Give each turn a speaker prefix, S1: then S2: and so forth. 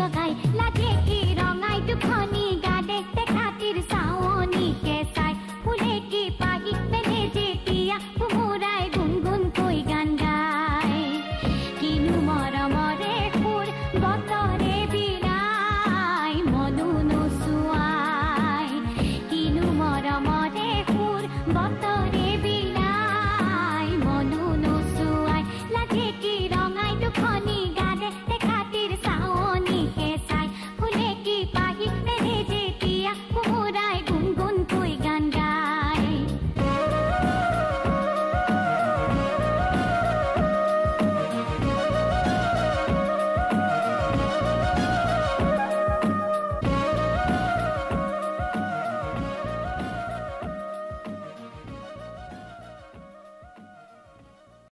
S1: 紹介